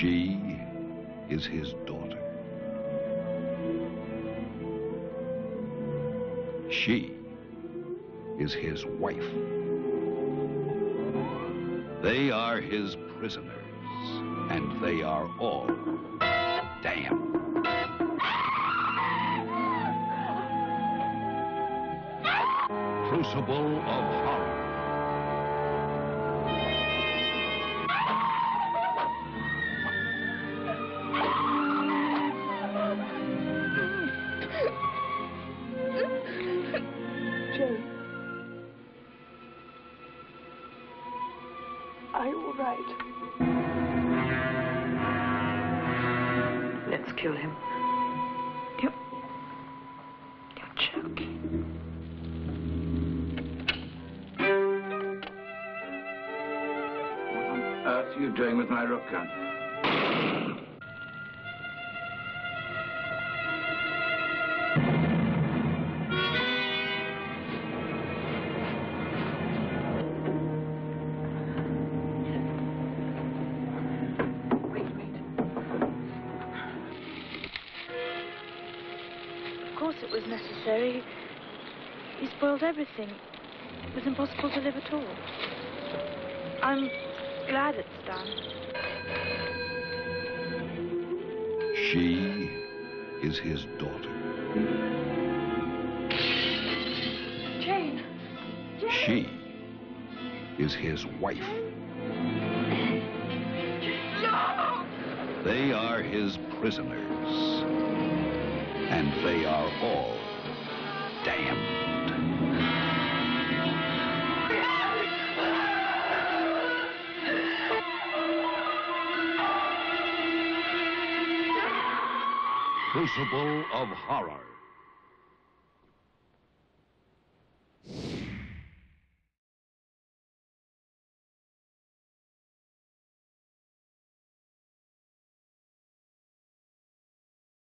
She is his daughter. She is his wife. They are his prisoners, and they are all damned. Crucible of Horror. Are will all right? Let's kill him. You... You're joking. What on earth are you doing with my rook gun? Course it was necessary. He spoiled everything. It was impossible to live at all. I'm glad it's done. She is his daughter. Jane! She is his wife. No! They are his prisoners, and they are all damned. Crucible of Horror.